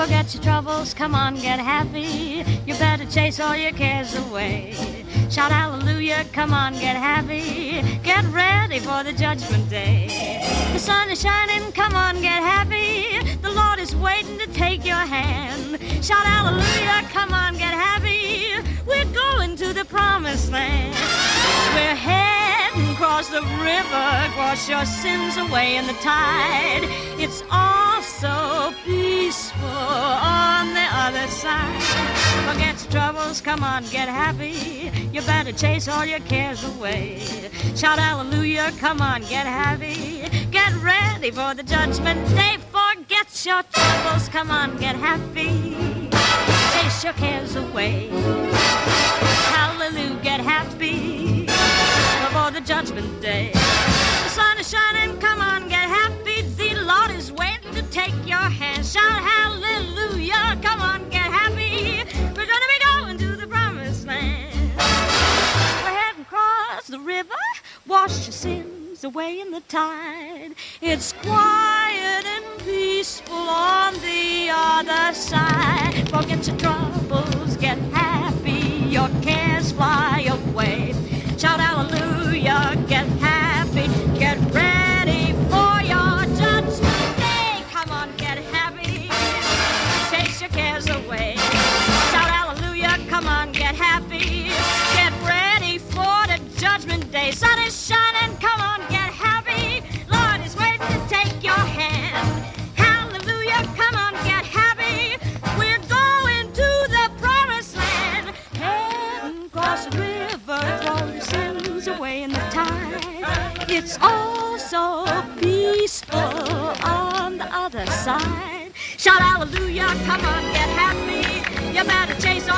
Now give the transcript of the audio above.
Forget your troubles, come on, get happy. You better chase all your cares away. Shout hallelujah, come on, get happy. Get ready for the judgment day. The sun is shining, come on, get happy. The Lord is waiting to take your hand. Shout hallelujah, come on, get happy. We're going to the promised land. We're heading across the river, wash your sins away in the tide. It's all Forget your troubles, come on, get happy. You better chase all your cares away. Shout hallelujah, come on, get happy. Get ready for the judgment day. Forget your troubles, come on, get happy. Chase your cares away. Hallelujah, get happy before the judgment day. The sun is shining, come on, get happy. The Lord is waiting to take your hand. Shout hallelujah, wash your sins away in the tide. It's quiet and peaceful on the other side. Forget your troubles, get happy, your cares fly away. Shout hallelujah, get happy, get ready for your judgment day. Come on, get happy, chase your cares away. Shout hallelujah, come on, get happy, get judgment day. Sun is shining, come on, get happy. Lord is waiting to take your hand. Hallelujah, come on, get happy. We're going to the promised land. Across the river, throw your sins away in the tide. It's all so peaceful on the other side. Shout hallelujah, come on, get happy. You better chase